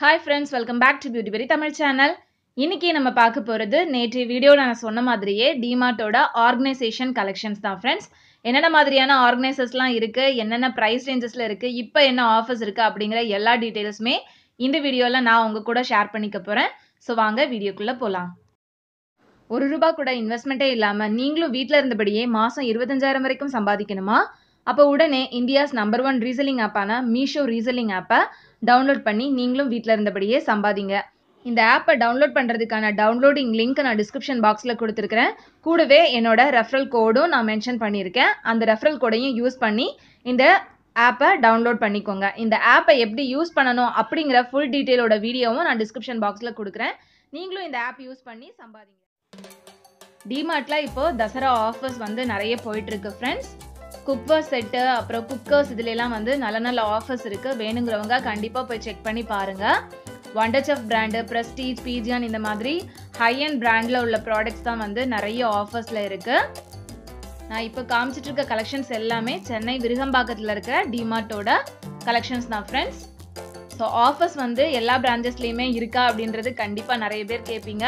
Hi friends welcome back to beauty berry Tamil channel இன்னைக்கு நம்ம பார்க்க போகிறது நேற்று வீடியோவில் நான் சொன்ன மாதிரியே டிமார்ட்டோட ஆர்கனைசேஷன் கலெக்ஷன்ஸ் தான் ஃப்ரெண்ட்ஸ் என்னென்ன மாதிரியான ஆர்கனைசர்ஸ்லாம் இருக்குது என்னென்ன ப்ரைஸ் ரேஞ்சஸில் இருக்குது இப்போ என்ன ஆஃபர்ஸ் இருக்குது அப்படிங்கிற எல்லா டீட்டெயில்ஸுமே இந்த வீடியோவில் நான் உங்கள் கூட ஷேர் பண்ணிக்க போகிறேன் ஸோ வாங்க வீடியோக்குள்ளே போகலாம் ஒரு ரூபா கூட இன்வெஸ்ட்மெண்ட்டே இல்லாமல் நீங்களும் வீட்டில் இருந்தபடியே மாதம் இருபத்தஞ்சாயிரம் வரைக்கும் சம்பாதிக்கணுமா? அப்போ உடனே இந்தியாஸ் நம்பர் ஒன் ரீசெல்லிங் ஆப்பான மீஷோ ரீசெல்லிங் ஆப்பை டவுன்லோட் பண்ணி நீங்களும் வீட்டில் இருந்தபடியே சம்பாதிங்க. இந்த ஆப்பை டவுன்லோட் பண்ணுறதுக்கான டவுன்லோடிங் லிங்க் நான் டிஸ்கிரிப்ஷன் பாக்ஸில் கொடுத்துருக்கிறேன். கூடவே என்னோட ரெஃபரல் கோடும் நான் மென்ஷன் பண்ணியிருக்கேன். அந்த ரெஃபரல் கோடையும் யூஸ் பண்ணி இந்த ஆப்பை டவுன்லோட் பண்ணிக்கோங்க. இந்த ஆப்பை எப்படி யூஸ் பண்ணணும் அப்படிங்கிற ஃபுல் டீட்டெயிலோட வீடியோவும் நான் டிஸ்கிரிப்ஷன் பாக்ஸில் கொடுக்குறேன். நீங்களும் இந்த ஆப் யூஸ் பண்ணி சம்பாதிங்க. டிமார்ட்டில் இப்போது தசரா ஆஃபர்ஸ் வந்து நிறைய போயிட்டுருக்கு ஃப்ரெண்ட்ஸ் குக்வர் செட்டு அப்புறம் குக்கர்ஸ் இதுலலாம் வந்து நல்ல நல்ல ஆஃபர்ஸ் இருக்குது வேணுங்கிறவங்க கண்டிப்பாக போய் செக் பண்ணி பாருங்கள் Wonderchef brand Prestige Pigeon இந்த மாதிரி ஹை அண்ட் பிராண்டில் உள்ள ப்ராடக்ட்ஸ் தான் வந்து நிறைய ஆஃபர்ஸில் இருக்குது நான் இப்போ காமிச்சிட்டு இருக்க கலெக்ஷன்ஸ் எல்லாமே சென்னை விருகம்பாக்கத்தில் இருக்க டிமார்ட்டோட கலெக்ஷன்ஸ் தான் ஃப்ரெண்ட்ஸ் ஸோ ஆஃபர்ஸ் வந்து எல்லா பிரான்ச்சஸ்லேயுமே இருக்கா அப்படின்றது கண்டிப்பாக நிறைய பேர் கேட்பீங்க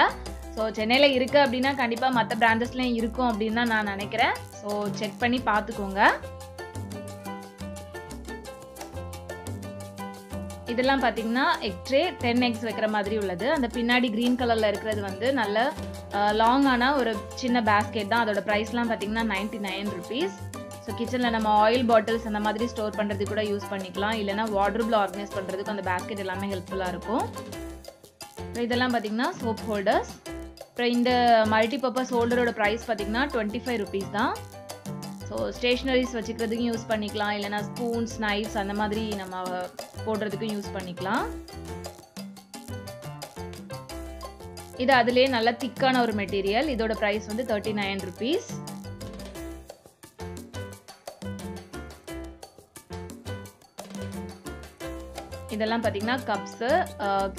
ஸோ சென்னையில் இருக்குது அப்படின்னா கண்டிப்பாக மற்ற பிரான்ச்சஸ்லேயும் இருக்கும் அப்படின்னு தான் நான் நினைக்கிறேன். ஸோ செக் பண்ணி பார்த்துக்கோங்க. இதெல்லாம் பார்த்தீங்கன்னா எக்ட்ரே டென் எக்ஸ் வைக்கிற மாதிரி உள்ளது. அந்த பின்னாடி க்ரீன் கலரில் இருக்கிறது வந்து நல்ல லாங்கான ஒரு சின்ன பேஸ்கெட் தான். அதோட ப்ரைஸ்லாம் பார்த்தீங்கன்னா நைன்டி நைன் ருபீஸ் ஸோ கிச்சனில் நம்ம ஆயில் பாட்டில்ஸ் அந்த மாதிரி ஸ்டோர் பண்ணுறதுக்கு கூட யூஸ் பண்ணிக்கலாம். இல்லைனா வாட்ரூபில் ஆர்கனைஸ் பண்ணுறதுக்கு அந்த பேஸ்கெட் எல்லாமே ஹெல்ப்ஃபுல்லாக இருக்கும். இதெல்லாம் பார்த்தீங்கன்னா சோப் ஹோல்டர்ஸ் அப்புறம் இந்த மல்டி பர்பஸ் ஹோல்டரோட ப்ரைஸ் பார்த்தீங்கன்னா டுவெண்ட்டி ஃபைவ் ருபீஸ் தான். ஸோ ஸ்டேஷ்னரிஸ் வச்சுக்கிறதுக்கும் யூஸ் பண்ணிக்கலாம். இல்லைனா ஸ்பூன்ஸ் நைஃப்ஸ் அந்த மாதிரி நம்ம போடுறதுக்கும் யூஸ் பண்ணிக்கலாம். இது அதுலேயே நல்ல திக்கான ஒரு மெட்டீரியல் இதோட ப்ரைஸ் வந்து தேர்ட்டி நைன் ருபீஸ் இதெல்லாம் பார்த்தீங்கன்னா கப்ஸு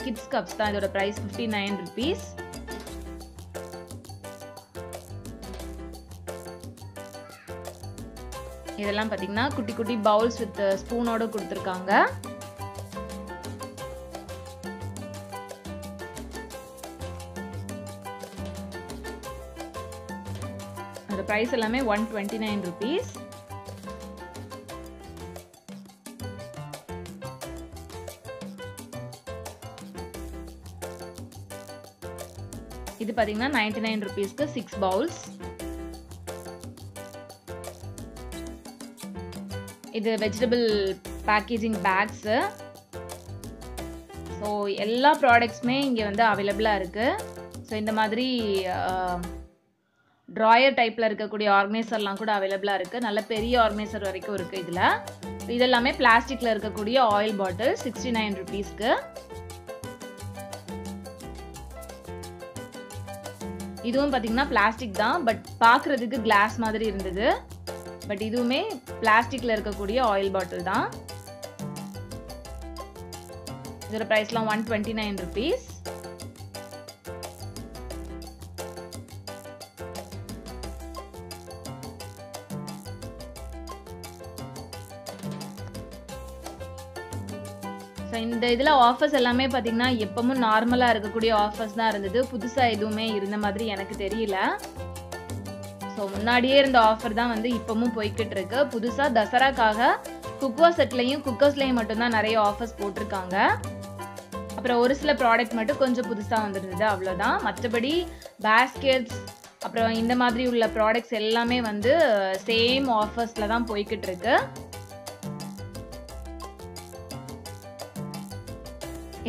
கிட்ஸ் கப்ஸ் தான். இதோட ப்ரைஸ் ஃபிஃப்டி நைன் ருபீஸ் இதெல்லாம் பார்த்தீங்கன்னா குட்டி குட்டி பவுல்ஸ் வித் ஸ்பூனோட கொடுத்துருக்காங்க. அந்த ப்ரைஸ் எல்லாமே ஒன் டுவெண்ட்டி நைன் ருபீஸ் இது பார்த்தீங்கன்னா நைன்டி நைன் ருபீஸ்க்கு சிக்ஸ் பவுல்ஸ் இது வெஜிடபிள் பேக்கேஜிங் பேக்ஸு ஸோ எல்லா ப்ராடக்ட்ஸுமே இங்கே வந்து அவைலபிளாக இருக்குது ஸோ இந்த மாதிரி ட்ராயர் டைப்பில் இருக்கக்கூடிய ஆர்கனைசர்லாம் கூட அவைலபிளாக இருக்குது நல்ல பெரிய ஆர்கனைசர் வரைக்கும் இருக்குது இதில். இதெல்லாமே பிளாஸ்டிக்கில் இருக்கக்கூடிய ஆயில் பாட்டில் சிக்ஸ்டி நைன் ருபீஸ்க்கு இதுவும் பார்த்தீங்கன்னா பிளாஸ்டிக் தான் பட் பார்க்குறதுக்கு கிளாஸ் மாதிரி இருந்தது. பட் இதுவுமே பிளாஸ்டிக்ல இருக்கக்கூடிய ஆயில் பாட்டில் தான். இதோட ப்ரைஸ்லாம் one twenty nine rupees so இந்த இதில் ஆஃபர்ஸ் எல்லாமே பார்த்தீங்கன்னா எப்பவும் நார்மலாக இருக்கக்கூடிய ஆஃபர்ஸ் தான் இருந்தது. புதுசாக எதுவுமே இருந்த மாதிரி எனக்கு தெரியல. ஸோ முன்னாடியே இருந்த ஆஃபர் தான் வந்து இப்போவும் போய்கிட்டு இருக்கு புதுசாக தசராக்காக குக்வா செட்லையும் குக்கர்ஸ்லையும் மட்டும்தான் நிறைய ஆஃபர்ஸ் போட்டிருக்காங்க. அப்புறம் ஒரு சில ப்ராடக்ட் மட்டும் கொஞ்சம் புதுசாக வந்துருந்தது அவ்வளோதான் மற்றபடி பேஸ்கெட்ஸ் அப்புறம் இந்த மாதிரி உள்ள ப்ராடக்ட்ஸ் எல்லாமே வந்து சேம் ஆஃபர்ஸில் தான் போய்கிட்டு இருக்கு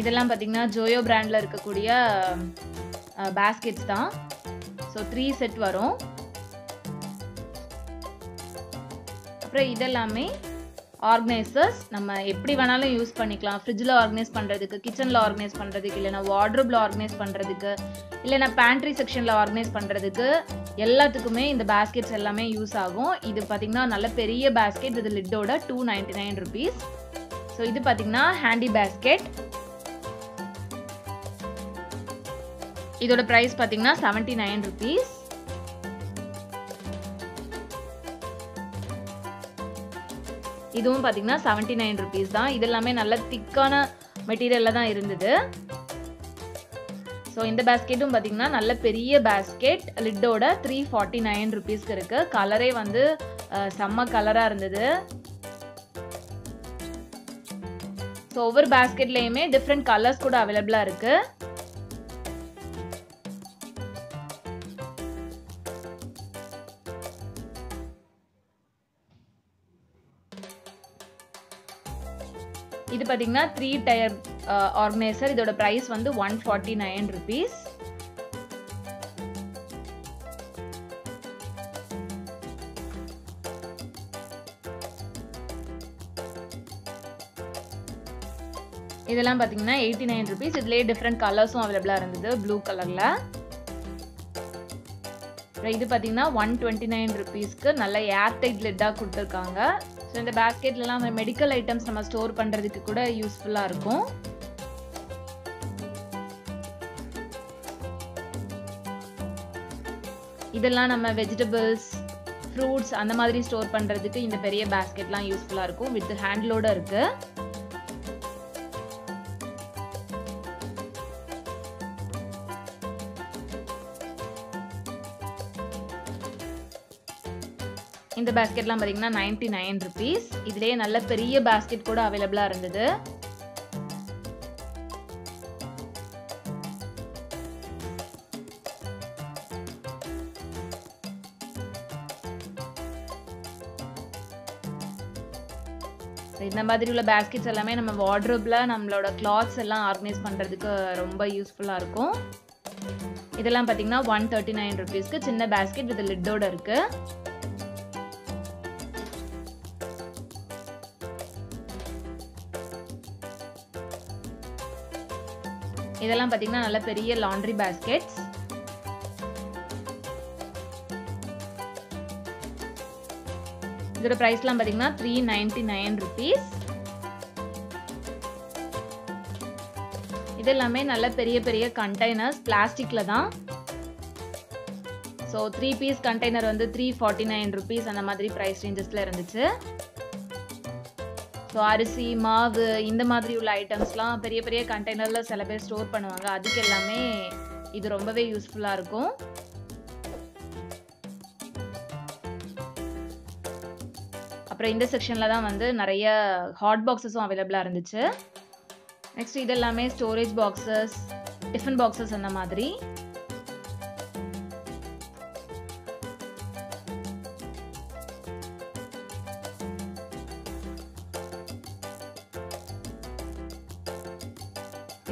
இதெல்லாம் பார்த்தீங்கன்னா ஜோயோ பிராண்டில் இருக்கக்கூடிய பேஸ்கெட்ஸ் தான். ஸோ த்ரீ செட் வரும். அப்புறம் இதெல்லாமே ஆர்கனைசர்ஸ் நம்ம எப்படி வேணாலும் யூஸ் பண்ணிக்கலாம். ஃப்ரிட்ஜில் ஆர்கனைஸ் பண்ணுறதுக்கு கிச்சனில் ஆர்கனைஸ் பண்ணுறதுக்கு இல்லைனா வார்ட்ரூப்பில் ஆர்கனைஸ் பண்ணுறதுக்கு இல்லைனா பேண்ட்ரி செக்ஷனில் ஆர்கனைஸ் பண்ணுறதுக்கு எல்லாத்துக்குமே இந்த பேஸ்கெட்ஸ் எல்லாமே யூஸ் ஆகும். இது பார்த்திங்கன்னா நல்ல பெரிய பேஸ்கெட் இது லிட்டோட two ninety nine rupees so இது பார்த்திங்கன்னா ஹேண்டி பேஸ்கெட் இதோட ப்ரைஸ் பார்த்தீங்கன்னா செவன்ட்டி நைன் ருபீஸ் இதுவும் பார்த்தீங்கன்னா செவன்ட்டி நைன் ருபீஸ் தான். இது எல்லாமே நல்ல திக்கான மெட்டீரியலில் தான் இருந்தது. ஸோ இந்த பேஸ்கெட்டும் பார்த்தீங்கன்னா நல்ல பெரிய பேஸ்கெட் லிட்டோட த்ரீ ஃபார்ட்டி நைன் ருபீஸ்க்கு இருக்குது கலரே வந்து செம்ம கலராக இருந்தது. ஸோ ஒவ்வொரு பேஸ்கெட்லேயுமே டிஃப்ரெண்ட் கலர்ஸ் கூட அவைலபிளாக இருக்குது பார்த்தீங்கன்னா த்ரீ டயர் ஆர்கனைசர் இதோட ப்ரைஸ் வந்து ஒன் ஃபார்ட்டி நைன் ருபீஸ் இதெல்லாம் பார்த்தீங்கன்னா எயிட்டி நைன் ருபீஸ் இதுலேயே டிஃப்ரெண்ட் கலர்ஸும் அவைலபிளாக இருந்தது ப்ளூ கலரில் இது பார்த்தீங்கன்னா ஒன் டுவெண்ட்டி நைன் ருபீஸ்க்கு நல்ல ஏர் டைட் லெட்டாக கொடுத்துருக்காங்க. ஸோ இந்த பேஸ்கெட்லலாம் மெடிக்கல் ஐட்டம்ஸ் நம்ம ஸ்டோர் பண்ணுறதுக்கு கூட யூஸ்ஃபுல்லாக இருக்கும். இதெல்லாம் நம்ம வெஜிடபிள்ஸ் ஃப்ரூட்ஸ் அந்த மாதிரி ஸ்டோர் பண்ணுறதுக்கு இந்த பெரிய பேஸ்கெட்லாம் யூஸ்ஃபுல்லாக இருக்கும். வித் ஹேண்ட்லோட இருக்குது இந்த பேஸ்கெட்லாம் பார்த்தீங்கன்னா நைன்டி நைன் ருபீஸ் இதுலேயே நல்ல பெரிய பேஸ்கெட் கூட அவைலபிளாக இருந்தது. இந்த மாதிரி உள்ள பேஸ்கெட்ஸ் எல்லாமே நம்ம வார்ட்ரோப்ல நம்மளோட கிளாத்ஸ் எல்லாம் ஆர்கனைஸ் பண்ணுறதுக்கு ரொம்ப யூஸ்ஃபுல்லாக இருக்கும். இதெல்லாம் பார்த்தீங்கன்னா ஒன் தேர்ட்டி நைன் ருபீஸ்க்கு சின்ன பேஸ்கெட் வித் லிட்டோட இருக்குது இதெல்லாம் பார்த்தீங்கன்னா நல்ல பெரிய லாண்ட்ரி பேஸ்கெட்ஸ் இதோட ப்ரைஸ்லாம் பார்த்தீங்கன்னா த்ரீ நைன்டி நைன் ருபீஸ் இதெல்லாமே நல்ல பெரிய பெரிய கண்டெய்னர்ஸ் பிளாஸ்டிக்கில் தான். ஸோ த்ரீ பீஸ் கண்டெய்னர் வந்து த்ரீ ஃபார்ட்டி நைன் ருபீஸ் அந்த மாதிரி ப்ரைஸ் ரேஞ்சஸில் இருந்துச்சு. ஸோ அரிசி மாவு இந்த மாதிரி உள்ள ஐட்டம்ஸ்லாம் பெரிய பெரிய கண்டெய்னரில் சில பேர் ஸ்டோர் பண்ணுவாங்க. அதுக்கு எல்லாமே இது ரொம்பவே யூஸ்ஃபுல்லாக இருக்கும். அப்புறம் இந்த செக்ஷனில் தான் வந்து நிறைய ஹாட் பாக்ஸஸும் அவைலபிளாக இருந்துச்சு. நெக்ஸ்ட் இதெல்லாமே ஸ்டோரேஜ் பாக்ஸஸ் டிஃபன் பாக்ஸஸ் அந்த மாதிரி.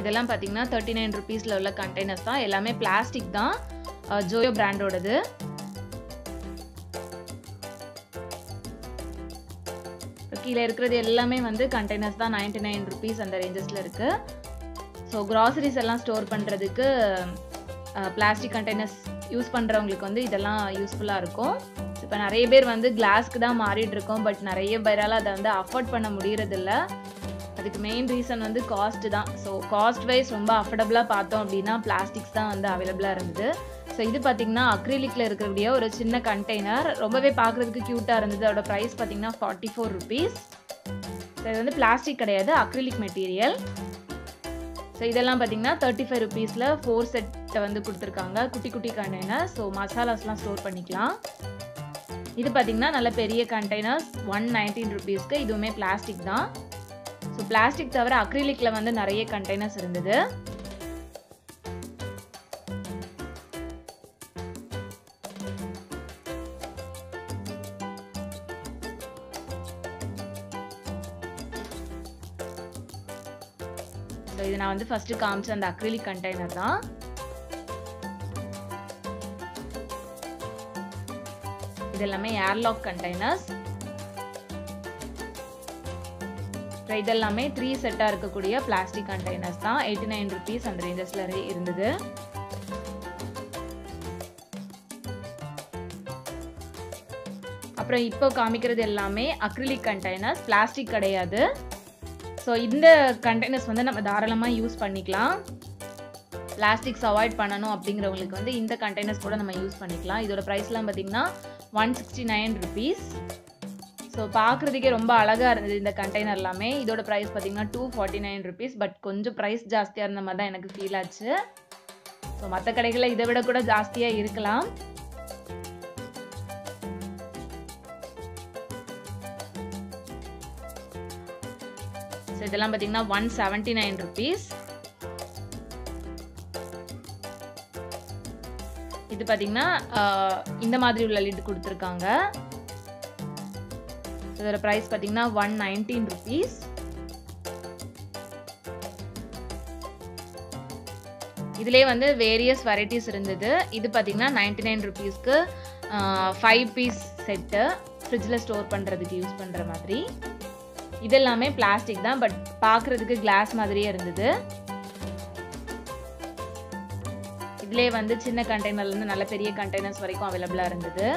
இதெல்லாம் பார்த்தீங்கன்னா தேர்ட்டி நைன் ருபீஸில் உள்ள கண்டெய்னர்ஸ் தான். எல்லாமே பிளாஸ்டிக் தான். ஜோயோ பிராண்டோடது கீழே இருக்கிறது எல்லாமே வந்து கண்டெய்னர்ஸ் தான். நைன்டி நைன் ருபீஸ் அந்த ரேஞ்சஸில் இருக்குது ஸோ க்ராசரிஸ் எல்லாம் ஸ்டோர் பண்ணுறதுக்கு பிளாஸ்டிக் கண்டெய்னர்ஸ் யூஸ் பண்ணுறவங்களுக்கு வந்து இதெல்லாம் யூஸ்ஃபுல்லாக இருக்கும். இப்போ நிறைய பேர் வந்து கிளாஸ்க்கு தான் மாறிட்டு இருக்கோம். பட் நிறைய பேரால் அதை வந்து அஃபோர்ட் பண்ண முடியறதில்ல. அதுக்கு மெயின் ரீசன் வந்து காஸ்ட் தான். ஸோ காஸ்ட் வைஸ் ரொம்ப அஃபோர்டபுளாக பார்த்தோம் அப்படின்னா பிளாஸ்டிக்ஸ் தான் வந்து அவைலபிளாக இருந்தது. ஸோ இது பார்த்தீங்கன்னா அக்ரிலிக்கில் இருக்கக்கூடிய ஒரு சின்ன கண்டெய்னர் ரொம்பவே பார்க்குறதுக்கு க்யூட்டாக இருந்தது. அதோட ப்ரைஸ் பார்த்தீங்கன்னா ஃபார்ட்டி ஃபோர் ருபீஸ் ஸோ இது வந்து பிளாஸ்டிக் கிடையாது அக்ரிலிக் மெட்டீரியல் ஸோ இதெல்லாம் பார்த்தீங்கன்னா தேர்ட்டி ஃபைவ் ருபீஸில் ஃபோர் செட்டை வந்து கொடுத்துருக்காங்க. குட்டி குட்டி கண்டெய்னர் ஸோ மசாலாஸ்லாம் ஸ்டோர் பண்ணிக்கலாம். இது பார்த்தீங்கன்னா நல்ல பெரிய கண்டெய்னர்ஸ் ஒன் நைன்டீன் ருபீஸ்க்கு இதுவுமே பிளாஸ்டிக் தான். ஸோ பிளாஸ்டிக் தவிர அக்ரிலிக்கில் வந்து நிறைய கண்டெய்னர்ஸ் இருந்தது. ஸோ இது நான் வந்து ஃபர்ஸ்ட் காமிச்ச அந்த அக்ரிலிக் கண்டெய்னர் தான். இது எல்லாமே ஏர்லாக் கண்டெய்னர்ஸ் இதெல்லாமே த்ரீ செட்டாக இருக்கக்கூடிய பிளாஸ்டிக் கண்டெய்னர்ஸ் தான். எயிட்டி நைன் ருபீஸ் அந்த ரேஞ்சஸில் இருந்தது. அப்புறம் இப்போ காமிக்கிறது எல்லாமே அக்ரிலிக் கண்டெய்னர்ஸ் பிளாஸ்டிக் கிடையாது. ஸோ இந்த கண்டெய்னர்ஸ் வந்து நம்ம தாராளமாக யூஸ் பண்ணிக்கலாம். பிளாஸ்டிக்ஸ் அவாய்ட் பண்ணணும் அப்படிங்கிறவங்களுக்கு வந்து இந்த கண்டெய்னர்ஸ் கூட நம்ம யூஸ் பண்ணிக்கலாம். இதோட ப்ரைஸ்லாம் பார்த்தீங்கன்னா one sixty nine rupees so பார்க்குறதுக்கே ரொம்ப அழகாக இருந்தது இந்த கண்டெய்னர் எல்லாமே. இதோட ப்ரைஸ் பார்த்தீங்கன்னா two forty nine rupees but கொஞ்சம் ப்ரைஸ் ஜாஸ்தியாக இருந்த மாதிரி தான் எனக்கு ஃபீல் ஆச்சு. ஸோ மற்ற கடைகளில் இதை விட கூட ஜாஸ்தியாக இருக்கலாம். ஸோ இதெல்லாம் பார்த்தீங்கன்னா ஒன் செவன்ட்டி நைன் ருபீஸ் இது பார்த்தீங்கன்னா இந்த மாதிரி உள்ள லிட் கொடுத்துருக்காங்க. இதோட ப்ரைஸ் பார்த்தீங்கன்னா ஒன் நைன்டீன் ருபீஸ் இதுலேயே வந்து வேரியஸ் வெரைட்டிஸ் இருந்தது. இது பார்த்தீங்கன்னா நைன்டி நைன் ருபீஸ்க்கு ஃபைவ் பீஸ் செட்டு ஃப்ரிட்ஜில் ஸ்டோர் பண்ணுறதுக்கு யூஸ் பண்ணுற மாதிரி. இதெல்லாமே பிளாஸ்டிக் தான் பட் பார்க்குறதுக்கு கிளாஸ் மாதிரியே இருந்தது. இதுலேயே வந்து சின்ன கண்டெய்னர்லேருந்து நல்ல பெரிய கண்டெய்னர்ஸ் வரைக்கும் அவைலபிளாக இருந்தது.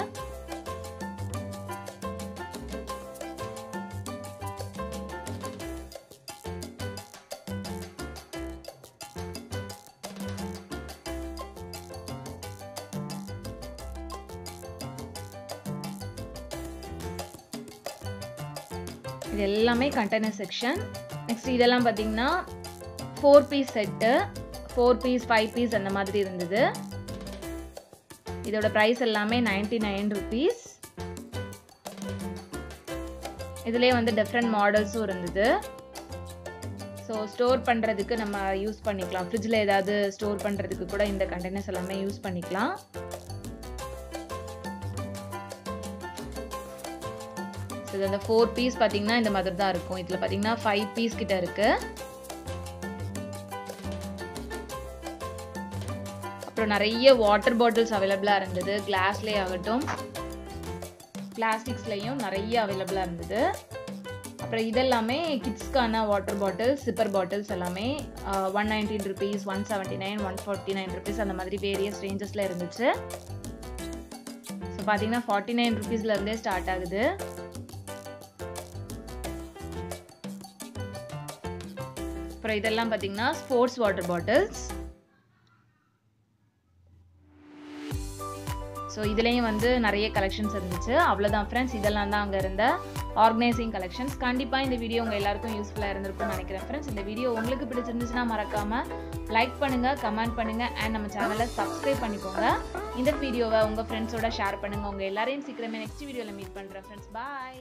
இது எல்லாமே கண்டெய்னர் செக்ஷன் நெக்ஸ்ட் இதெல்லாம் பார்த்தீங்கன்னா four piece set four piece five piece அந்த மாதிரி இருந்தது. இதோட ப்ரைஸ் எல்லாமே நைன்டி நைன் ருபீஸ் இதுலேயே வந்து டிஃப்ரெண்ட் மாடல்ஸும் இருந்தது. ஸோ ஸ்டோர் பண்ணுறதுக்கு நம்ம யூஸ் பண்ணிக்கலாம். ஃப்ரிட்ஜில் ஏதாவது ஸ்டோர் பண்ணுறதுக்கு கூட இந்த கண்டெய்னர்ஸ் எல்லாமே யூஸ் பண்ணிக்கலாம். அடுத்தது அந்த ஃபோர் பீஸ் பார்த்தீங்கன்னா இந்த மாதிரி தான் இருக்கும். இதில் பார்த்தீங்கன்னா ஃபைவ் பீஸ் கிட்ட இருக்கு. அப்புறம் நிறைய வாட்டர் பாட்டில்ஸ் அவைலபிளாக இருந்தது. கிளாஸ்லேயே ஆகட்டும். பிளாஸ்டிக்ஸ்லேயும் நிறைய அவைலபிளாக இருந்தது. அப்புறம் இதெல்லாமே கிட்ஸ்க்கான வாட்டர் பாட்டில்ஸ் சிப்பர் பாட்டில்ஸ் எல்லாமே one nineteen rupees one seventy nine one forty nine rupees அந்த மாதிரி வேரியஸ் ரேஞ்சஸில் இருந்துச்சு. ஸோ பார்த்தீங்கன்னா ஃபார்ட்டி நைன் ருபீஸ்லேருந்தே ஸ்டார்ட் ஆகுது. அப்புறம் இதெல்லாம் பார்த்தீங்கன்னா ஸ்போர்ட்ஸ் வாட்டர் பாட்டில்ஸ் ஸோ இதுலேயும் வந்து நிறைய கலெக்ஷன்ஸ் இருந்துச்சு. அவ்வளோதான் ஃப்ரெண்ட்ஸ் இதெல்லாம் தான் அங்கே இருந்த ஆர்கனைசிங் கலெக்ஷன்ஸ் கண்டிப்பாக இந்த வீடியோ உங்கள் எல்லாருக்கும் யூஸ்ஃபுல்லாக இருந்திருக்கும்னு நினைக்கிறேன் ஃப்ரெண்ட்ஸ் இந்த வீடியோ உங்களுக்கு பிடிச்சிருந்துச்சுன்னா மறக்காமல் லைக் பண்ணுங்கள் கமெண்ட் பண்ணுங்கள் அண்ட் நம்ம சேனலை சப்ஸ்கிரைப் பண்ணிக்கோங்க. இந்த வீடியோவை உங்கள் ஃப்ரெண்ட்ஸோட ஷேர் பண்ணுங்கள் உங்கள் எல்லாரையும் சீக்கிரமே நெக்ஸ்ட் வீடியோவில் மீட் பண்ணுறேன் ஃப்ரெண்ட்ஸ் பாய்